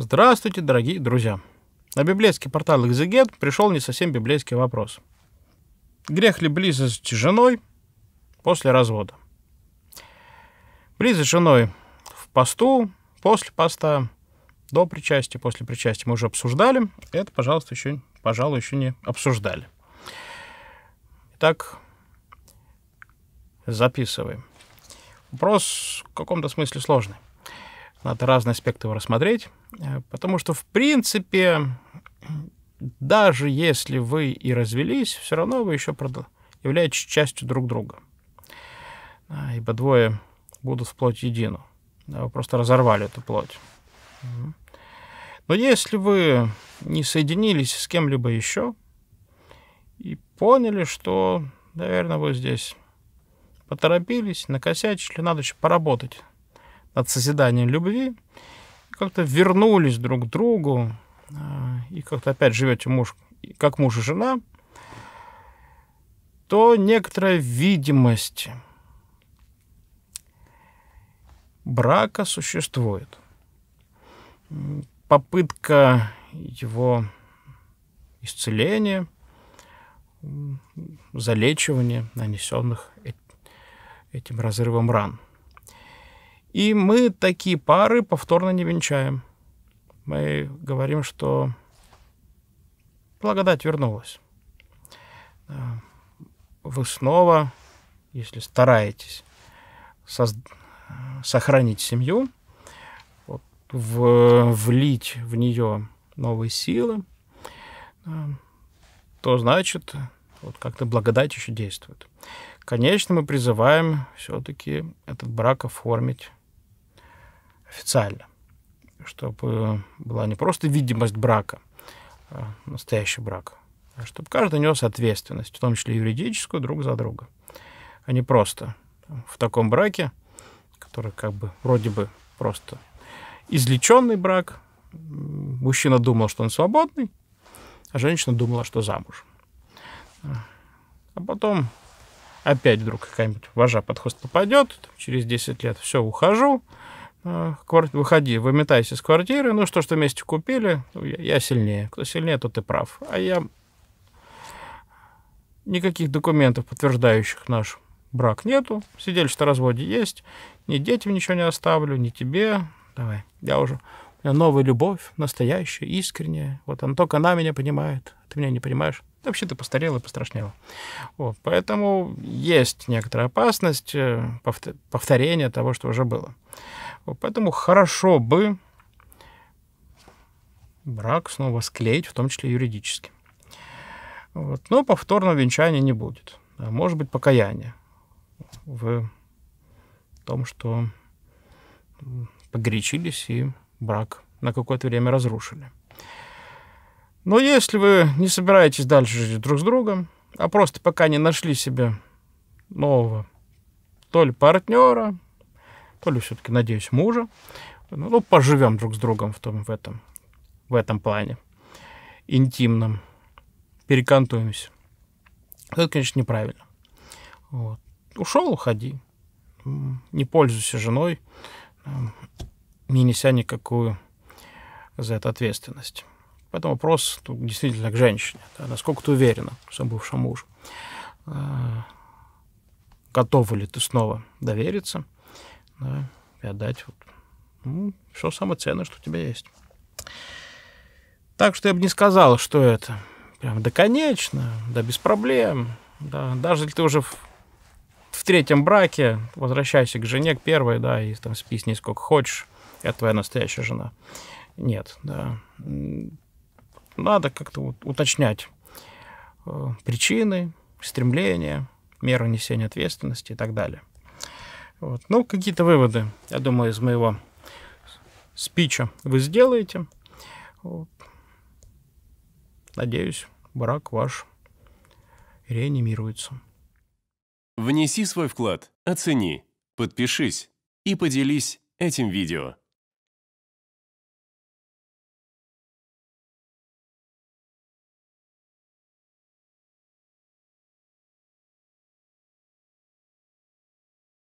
Здравствуйте, дорогие друзья! На библейский портал «Экзегет» пришел не совсем библейский вопрос. Грех ли близость с женой после развода? Близость с женой в посту, после поста, до причастия, после причастия мы уже обсуждали. Это, пожалуйста, еще, пожалуй, еще не обсуждали. Итак, записываем. Вопрос в каком-то смысле сложный. Надо разные аспекты его рассмотреть, э, потому что, в принципе, даже если вы и развелись, все равно вы еще являетесь частью друг друга. Ибо двое будут в плоть едину. Вы просто разорвали эту плоть. Но если вы не соединились с кем-либо еще и поняли, что, наверное, вы здесь поторопились, накосячили, надо еще поработать от созидания любви, как-то вернулись друг к другу, а, и как-то опять живете муж, как муж и жена, то некоторая видимость брака существует. Попытка его исцеления, залечивания нанесенных этим разрывом ран – и мы такие пары повторно не венчаем. Мы говорим, что благодать вернулась. Вы снова, если стараетесь сохранить семью, вот, в... влить в нее новые силы, то значит, вот как-то благодать еще действует. Конечно, мы призываем все-таки этот брак оформить официально, чтобы была не просто видимость брака, а настоящий брак, а чтобы каждый нес ответственность, в том числе юридическую, друг за друга, а не просто в таком браке, который как бы вроде бы просто излеченный брак, мужчина думал, что он свободный, а женщина думала, что замуж. А потом опять вдруг какая-нибудь вожа под хвост попадет, через 10 лет все, ухожу, Э, выходи, выметайся из квартиры, ну что, что вместе купили, я сильнее. Кто сильнее, тот и прав. А я никаких документов, подтверждающих наш брак, нету. Свидетельство о разводе есть. Ни детям ничего не оставлю, ни тебе. Давай, я уже... У меня новая любовь, настоящая, искренняя. Вот она только она меня понимает, ты меня не понимаешь. Вообще ты постарел и пострашнел. Вот, поэтому есть некоторая опасность э, повторения того, что уже было. Поэтому хорошо бы брак снова склеить, в том числе юридически. Вот. Но повторного венчания не будет. А может быть покаяние в том, что погорячились и брак на какое-то время разрушили. Но если вы не собираетесь дальше жить друг с другом, а просто пока не нашли себе нового то ли партнера, то ли все-таки, надеюсь, мужа. Ну, поживем друг с другом в, том, в, этом, в этом плане интимном. Перекантуемся. Это, конечно, неправильно. Вот. Ушел, уходи. Не пользуйся женой, не неся никакую за это ответственность. Поэтому вопрос действительно к женщине. Да, насколько ты уверена в своем бывшем муже? А, готова ли ты снова довериться? да, и отдать вот, ну, все самое ценное, что у тебя есть. Так что я бы не сказал, что это прям да конечно, да без проблем, да, даже если ты уже в, в третьем браке, возвращайся к жене, к первой, да, и там спи с ней сколько хочешь, это твоя настоящая жена. Нет, да. Надо как-то уточнять э, причины, стремления, меры несения ответственности и так далее. Вот. Ну, какие-то выводы, я думаю, из моего спича вы сделаете. Вот. Надеюсь, брак ваш реанимируется. Внеси свой вклад, оцени, подпишись и поделись этим видео.